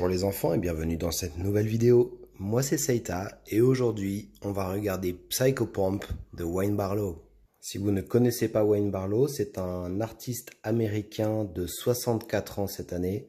Bonjour les enfants et bienvenue dans cette nouvelle vidéo. Moi c'est Seita et aujourd'hui on va regarder Psycho Pump de Wayne Barlow. Si vous ne connaissez pas Wayne Barlow, c'est un artiste américain de 64 ans cette année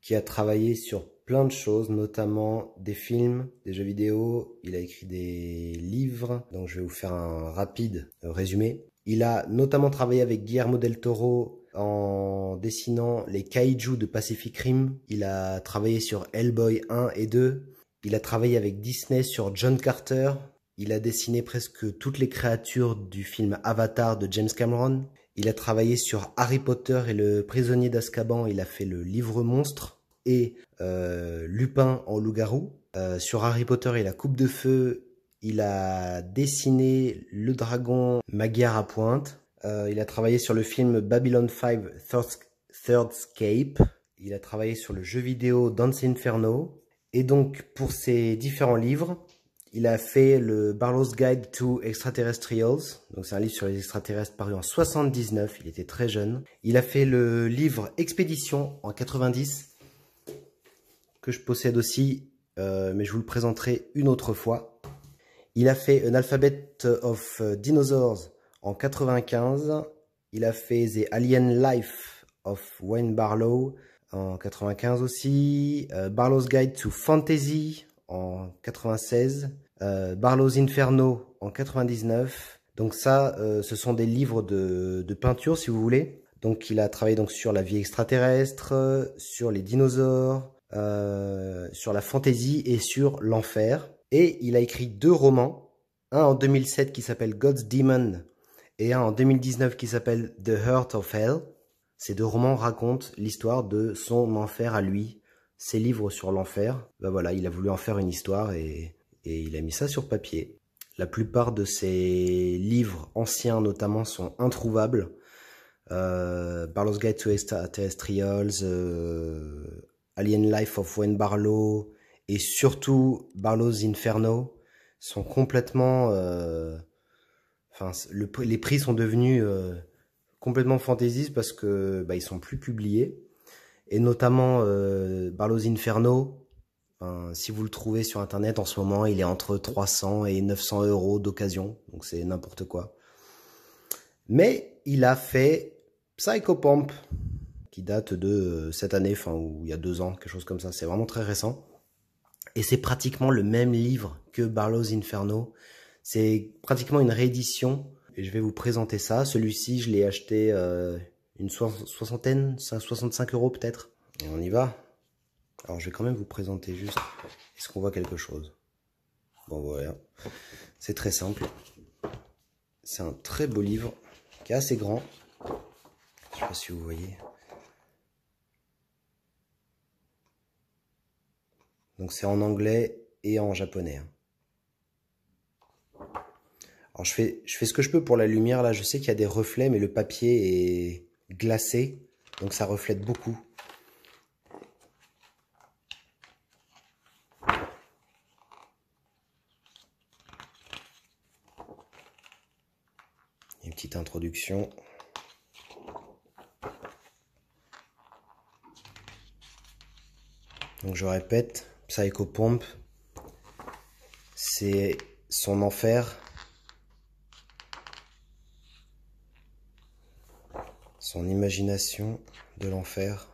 qui a travaillé sur plein de choses, notamment des films, des jeux vidéo, il a écrit des livres, donc je vais vous faire un rapide résumé. Il a notamment travaillé avec Guillermo del Toro en dessinant les kaiju de Pacific Rim. Il a travaillé sur Hellboy 1 et 2. Il a travaillé avec Disney sur John Carter. Il a dessiné presque toutes les créatures du film Avatar de James Cameron. Il a travaillé sur Harry Potter et le prisonnier d'Azkaban. Il a fait le livre monstre et euh, Lupin en loup-garou. Euh, sur Harry Potter et la coupe de feu, il a dessiné le dragon Magyar à pointe. Euh, il a travaillé sur le film Babylon 5 Third Scape. Il a travaillé sur le jeu vidéo Dance Inferno. Et donc, pour ses différents livres, il a fait le Barlow's Guide to Extraterrestrials. Donc, c'est un livre sur les extraterrestres paru en 79. Il était très jeune. Il a fait le livre Expédition en 90, que je possède aussi, euh, mais je vous le présenterai une autre fois. Il a fait An Alphabet of Dinosaurs en 95, il a fait The Alien Life of Wayne Barlow en 95 aussi, euh, Barlow's Guide to Fantasy en 96, euh, Barlow's Inferno en 99. Donc ça, euh, ce sont des livres de, peinture si vous voulez. Donc il a travaillé donc sur la vie extraterrestre, sur les dinosaures, sur la fantasy et sur l'enfer. Et il a écrit deux romans, un en 2007 qui s'appelle God's Demon et un en 2019 qui s'appelle The Heart of Hell. Ces deux romans racontent l'histoire de son enfer à lui, ses livres sur l'enfer. Ben voilà, il a voulu en faire une histoire et, et il a mis ça sur papier. La plupart de ses livres anciens notamment sont introuvables. Euh, Barlow's Guide to Extraterrestrials, euh, Alien Life of Wayne Barlow et surtout Barlow's Inferno sont complètement euh, Les prix sont devenus euh, complètement fantaisistes parce que bah, ils sont plus publiés. Et notamment euh, Barlow's Inferno, si vous le trouvez sur internet en ce moment, il est entre 300 et 900 euros d'occasion, donc c'est n'importe quoi. Mais il a fait Psycho Pump, qui date de euh, cette année, ou il y a deux ans, quelque chose comme ça. C'est vraiment très récent. Et c'est pratiquement le même livre que Barlow's Inferno. C'est pratiquement une réédition et je vais vous présenter ça. Celui-ci, je l'ai acheté euh, une soixantaine, 65 euros peut-être. Et on y va. Alors je vais quand même vous présenter juste. Est-ce qu'on voit quelque chose? Bon voilà. C'est très simple. C'est un très beau livre qui est assez grand. Je sais pas si vous voyez. Donc c'est en anglais et en japonais. Alors je fais, ce que je peux pour la lumière. Là, je sais qu'il y a des reflets, mais le papier est glacé. Donc ça reflète beaucoup. Une petite introduction. Donc je répète, Psycho Pump, c'est son enfer son imagination de l'enfer.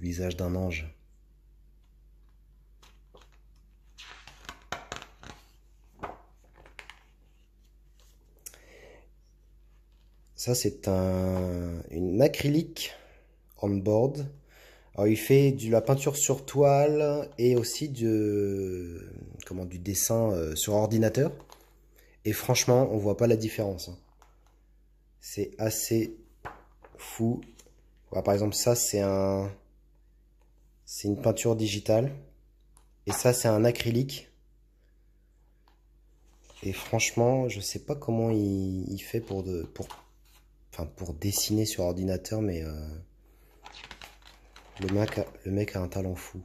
Visage d'un ange. Ça, c'est un, une acrylique on board alors, il fait de la peinture sur toile et aussi de, comment, du dessin euh, sur ordinateur. Et franchement, on voit pas la différence. Hein. C'est assez fou. par exemple, ça, c'est un, c'est une peinture digitale. Et ça, c'est un acrylique. Et franchement, je sais pas comment il, fait pour, de, pour, pour dessiner sur ordinateur, mais euh, le mec, a, le mec a un talent fou.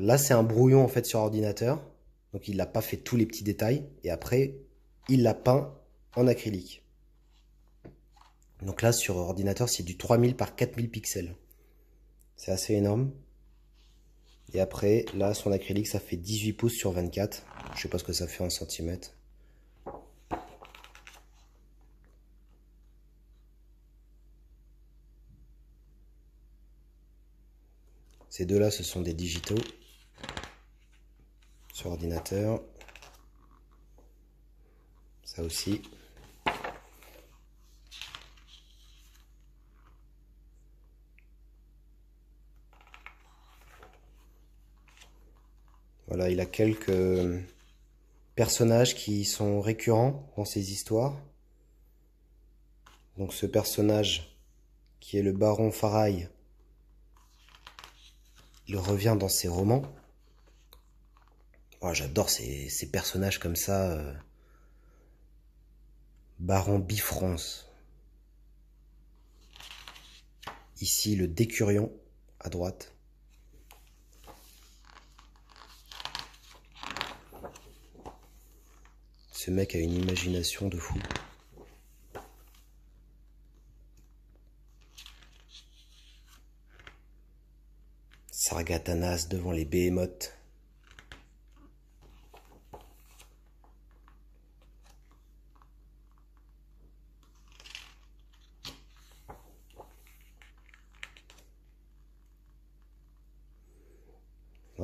là, c'est un brouillon en fait sur ordinateur. Donc il n'a pas fait tous les petits détails. Et après, il l'a peint en acrylique. Donc là, sur ordinateur, c'est du 3000 par 4000 pixels. C'est assez énorme. Et après, là, son acrylique, ça fait 18 pouces sur 24. Je sais pas ce que ça fait en centimètres. Ces deux-là, ce sont des digitaux sur ordinateur. Ça aussi. Voilà, il a quelques personnages qui sont récurrents dans ses histoires. Donc ce personnage qui est le baron Faraille, il revient dans ses romans. Oh, J'adore ces, personnages comme ça. Euh. Baron Bifrance. Ici le Décurion à droite. Ce mec a une imagination de fou. Sargatanas devant les behemoths.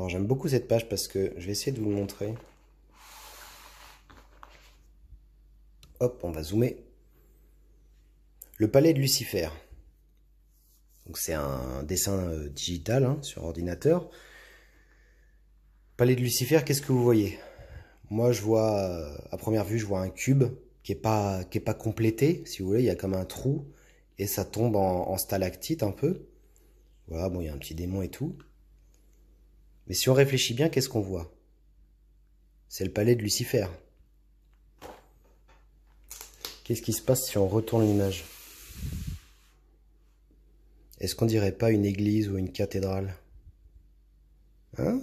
j'aime beaucoup cette page parce que je vais essayer de vous le montrer. Hop, on va zoomer. Le palais de Lucifer. Donc c'est un dessin euh, digital hein, sur ordinateur. Palais de Lucifer, qu'est-ce que vous voyez? Moi, je vois, euh, à première vue, je vois un cube qui est pas qui est pas complété, si vous voulez. Il y a comme un trou et ça tombe en, en stalactite un peu. Voilà, bon, il y a un petit démon et tout. Mais si on réfléchit bien, qu'est-ce qu'on voit? C'est le palais de Lucifer. Qu'est-ce qui se passe si on retourne l'image? Est-ce qu'on dirait pas une église ou une cathédrale? Hein?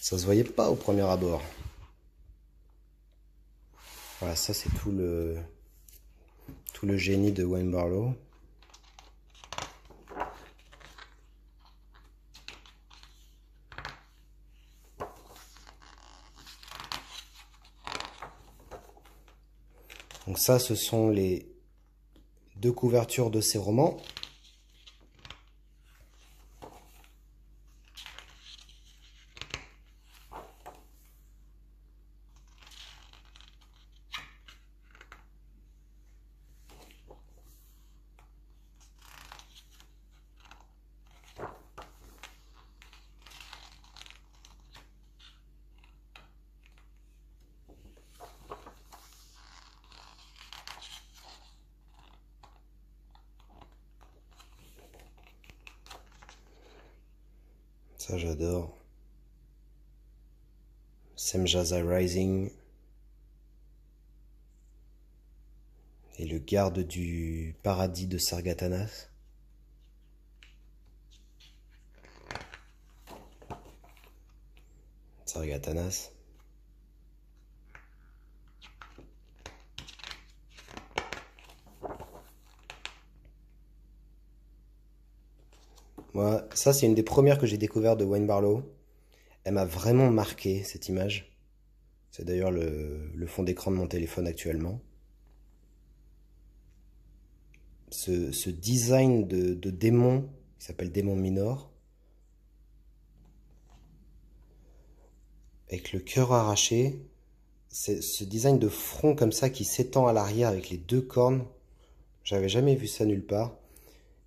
Ça se voyait pas au premier abord. Voilà, ça c'est tout le tout le génie de Wayne Barlow. Donc ça, ce sont les deux couvertures de ces romans. Ça, j'adore. Semjaza Rising. Et le garde du paradis de Sargatanas. Sargatanas. Ça, c'est une des premières que j'ai découvert de Wayne Barlow. Elle m'a vraiment marqué, cette image. C'est d'ailleurs le, fond d'écran de mon téléphone actuellement. Ce, design de, démon, qui s'appelle démon minor, avec le cœur arraché, ce design de front comme ça qui s'étend à l'arrière avec les deux cornes. J'avais jamais vu ça nulle part.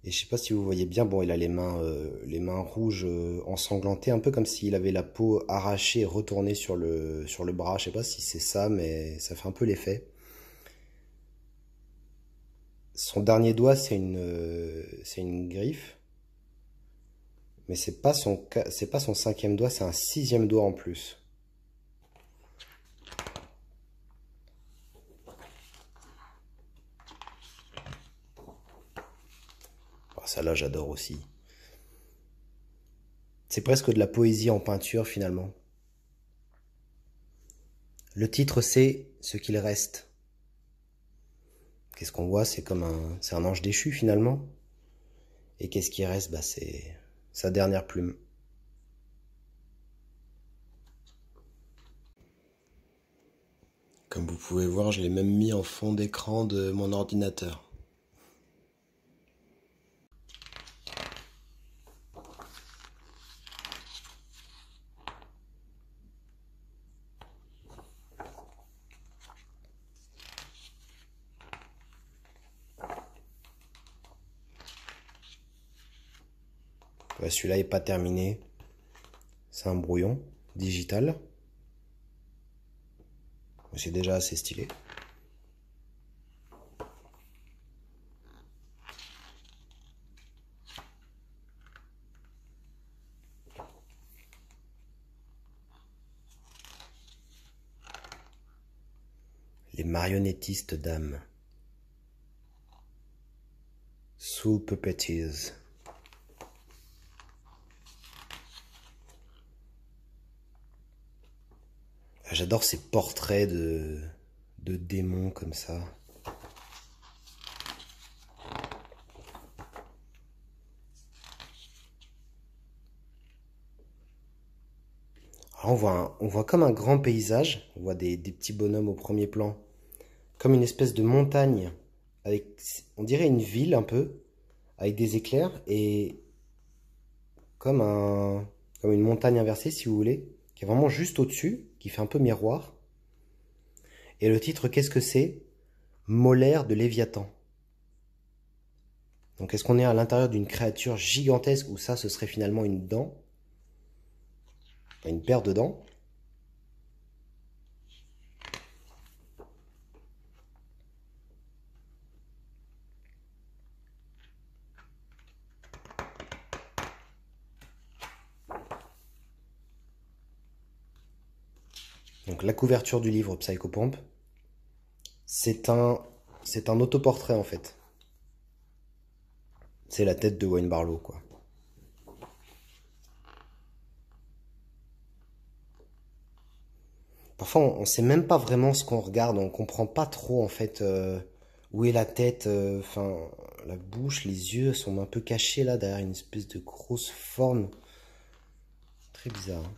Et je sais pas si vous voyez bien, bon, il a les mains, euh, les mains rouges euh, ensanglantées, un peu comme s'il avait la peau arrachée et retournée sur le, sur le bras. Je sais pas si c'est ça, mais ça fait un peu l'effet. Son dernier doigt, c'est une, euh, c'est une griffe. Mais c'est pas son, c'est pas son cinquième doigt, c'est un sixième doigt en plus. Ça là j'adore aussi. C'est presque de la poésie en peinture finalement. Le titre c'est Ce qu'il reste. Qu'est-ce qu'on voit? C'est comme un, c'est un ange déchu finalement. Et qu'est-ce qui reste? Bah, C'est sa dernière plume. Comme vous pouvez voir, je l'ai même mis en fond d'écran de mon ordinateur. Celui-là n'est pas terminé. C'est un brouillon digital. C'est déjà assez stylé. Les marionnettistes d'âme. Soul Puppeteers. J'adore ces portraits de, démons comme ça. on voit, on voit comme un grand paysage, on voit des, petits bonhommes au premier plan, comme une espèce de montagne, on dirait une ville un peu, avec des éclairs, et comme une montagne inversée si vous voulez, qui est vraiment juste au-dessus, qui fait un peu miroir. Et le titre, qu'est-ce que c'est? Molaire de Léviathan. Donc est-ce qu'on est à l'intérieur d'une créature gigantesque ou ça, ce serait finalement une dent? Une paire de dents Donc la couverture du livre Psychopomp, c'est un, c'est un autoportrait en fait. C'est la tête de Wayne Barlow quoi. Parfois on, ne sait même pas vraiment ce qu'on regarde, on comprend pas trop en fait euh, où est la tête, euh, enfin la bouche, les yeux sont un peu cachés là derrière une espèce de grosse forme. Très bizarre. Hein.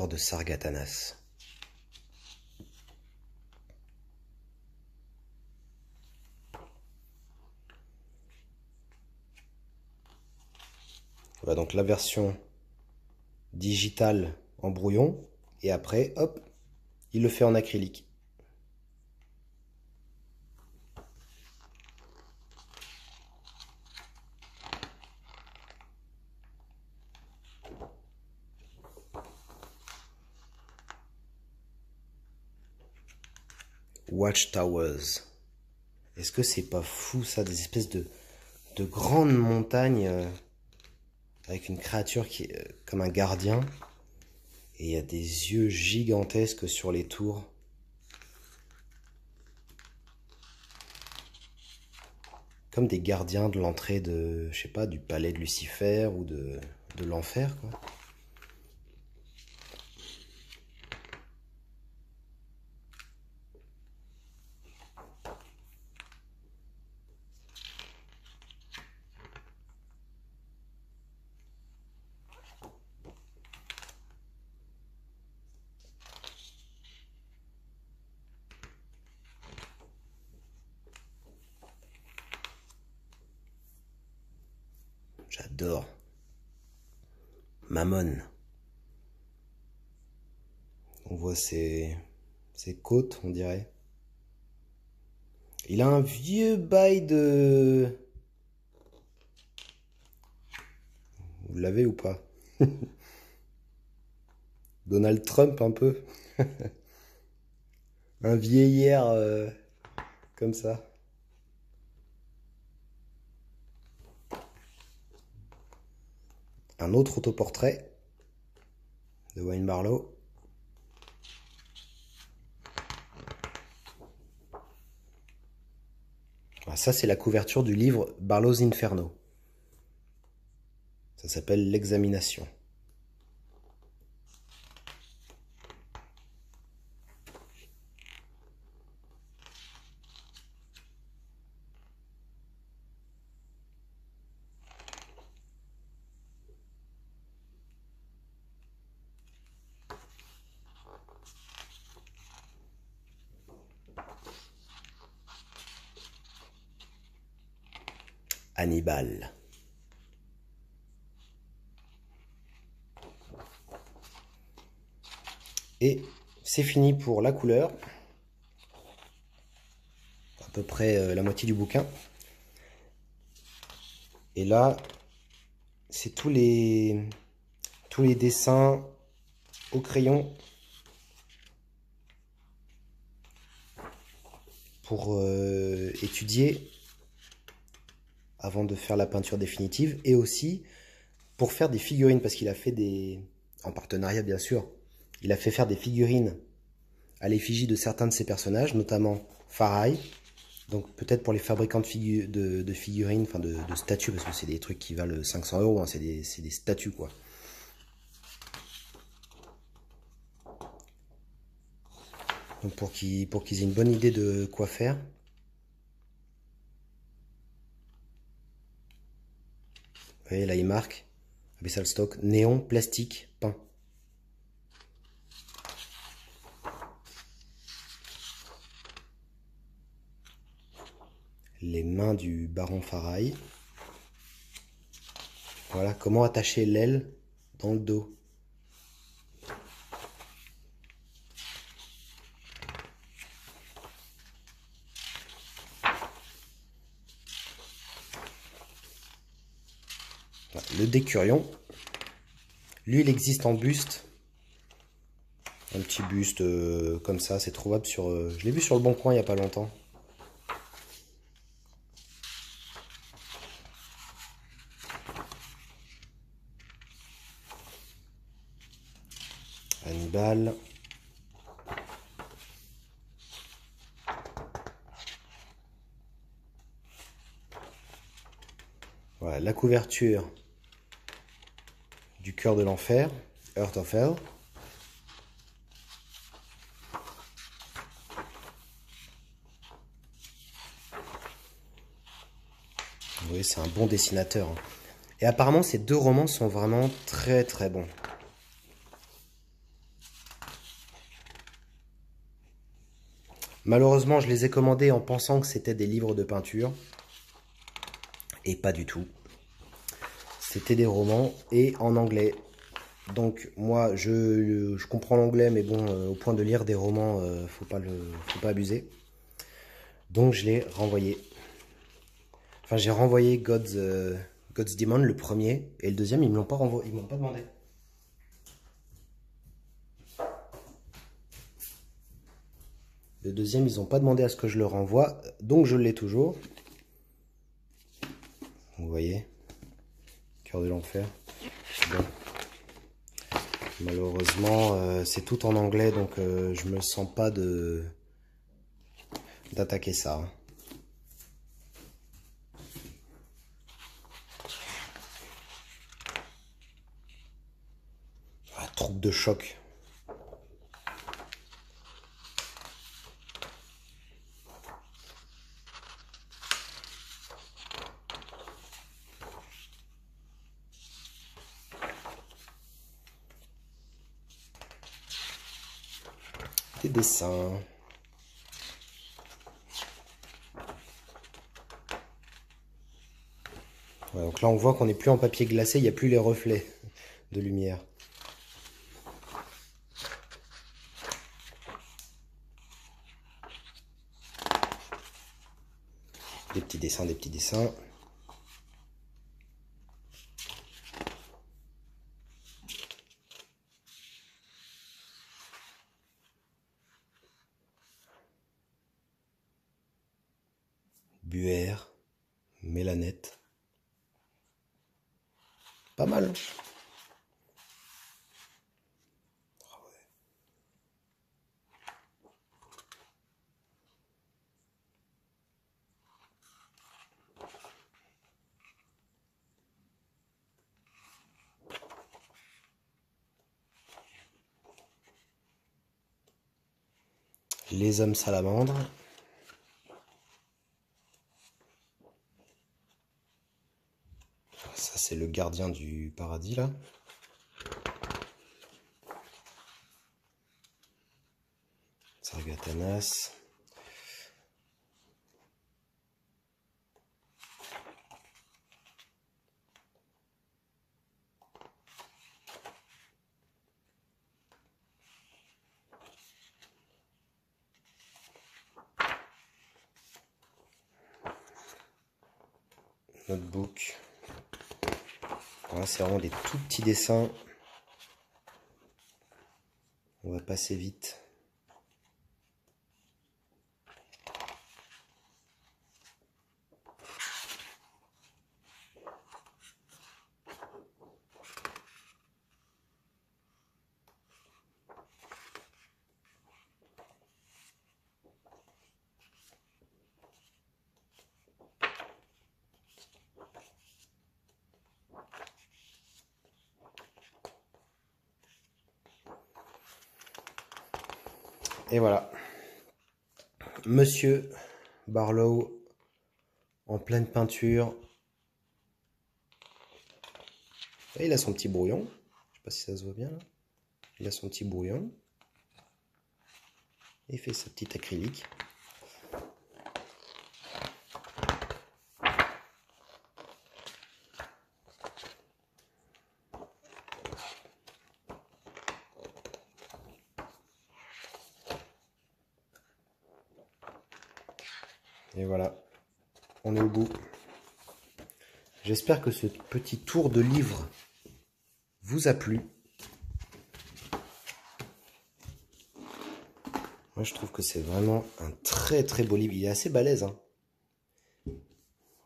De Sargatanas. Voilà donc la version digitale en brouillon et après hop il le fait en acrylique. Watchtowers. Est-ce que c'est pas fou ça, des espèces de, de grandes montagnes euh, avec une créature qui euh, comme un gardien et il y a des yeux gigantesques sur les tours? Comme des gardiens de l'entrée de, je du palais de Lucifer ou de, de l'enfer quoi. J'adore. Mammon. Ses côtes, on dirait. Il a un vieux bail de... Vous l'avez ou pas? Donald Trump un peu. un vieillard euh, comme ça. Un autre autoportrait de Wayne Barlow. Ça, c'est la couverture du livre Barlow's Inferno. Ça s'appelle L'examination. Hannibal. Et c'est fini pour la couleur. À peu près euh, la moitié du bouquin. Et là, c'est tous les, tous les dessins au crayon pour euh, étudier avant de faire la peinture définitive et aussi pour faire des figurines parce qu'il a fait des en partenariat bien sûr il a fait faire des figurines à l'effigie de certains de ses personnages notamment Farai. Donc peut-être pour les fabricants de, figurines enfin de, statues parce que c'est des trucs qui valent 500 euros hein, c'est des, des statues quoi. Donc pour qu'ils aient une bonne idée de quoi faire voyez, là, il marque Abyssal Stock, néon, plastique, peint. Les mains du baron Farai. Voilà, comment attacher l'aile dans le dos. le décurion. Lui, il existe en buste. Un petit buste euh, comme ça, c'est trouvable sur... Euh, je l'ai vu sur le bon coin il n'y a pas longtemps. Hannibal. Voilà, la couverture cœur de l'enfer, Earth of Hell. Vous voyez, c'est un bon dessinateur. Hein. Et apparemment, ces deux romans sont vraiment très très bons. Malheureusement, je les ai commandés en pensant que c'était des livres de peinture. Et pas du tout. C'était des romans et en anglais. Donc moi, je, comprends l'anglais, mais bon, euh, au point de lire des romans, euh, faut pas faut pas abuser. Donc je l'ai renvoyé. Enfin, j'ai renvoyé God's, euh, God's Demon, le premier, et le deuxième, ils me l'ont pas renvoyé, ils m'ont pas demandé. Le deuxième, ils n'ont pas demandé à ce que je le renvoie, donc je l'ai toujours. Vous voyez de l'enfer. Malheureusement, euh, c'est tout en anglais, donc euh, je me sens pas de d'attaquer ça. Ah, troupe de choc. Dessins. donc là, on voit qu'on n'est plus en papier glacé, il n'y a plus les reflets de lumière. Des petits dessins, des petits dessins. Mélanette. Pas mal. Hein. Les hommes salamandres. C'est le gardien du paradis, là. Sargatanas. Notebook. Voilà, c'est vraiment des tout petits dessins. On va passer vite. Et voilà. Monsieur Barlow en pleine peinture. Il a son petit brouillon. Je sais pas si ça se voit bien là. Il a son petit brouillon. Il fait sa petite acrylique. Et voilà, on est au bout. J'espère que ce petit tour de livre vous a plu. Moi, je trouve que c'est vraiment un très très beau livre. Il est assez balèze. Hein. Vous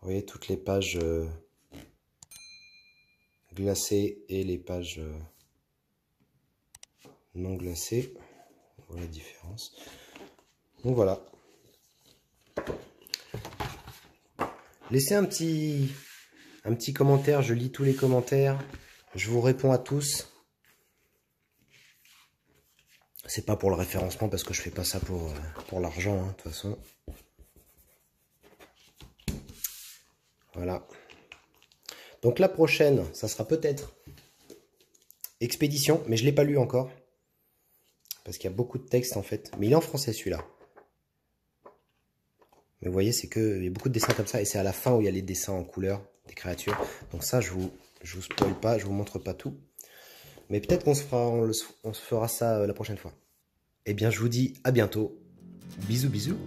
voyez toutes les pages euh, glacées et les pages euh, non glacées. Voilà la différence. Donc voilà. Laissez un petit, un petit commentaire, je lis tous les commentaires, je vous réponds à tous. C'est pas pour le référencement parce que je fais pas ça pour, euh, pour l'argent, hein, de toute façon. Voilà. Donc la prochaine, ça sera peut-être Expédition, mais je ne l'ai pas lu encore. Parce qu'il y a beaucoup de textes en fait. Mais il est en français celui-là. Mais vous voyez, c'est que il y a beaucoup de dessins comme ça. Et c'est à la fin où il y a les dessins en couleur des créatures. Donc ça, je vous, je vous spoil pas, je vous montre pas tout. Mais peut-être qu'on se, fera, on, se fera ça euh, la prochaine fois. Eh bien, je vous dis à bientôt. Bisous, bisous.